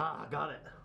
Ah, got it.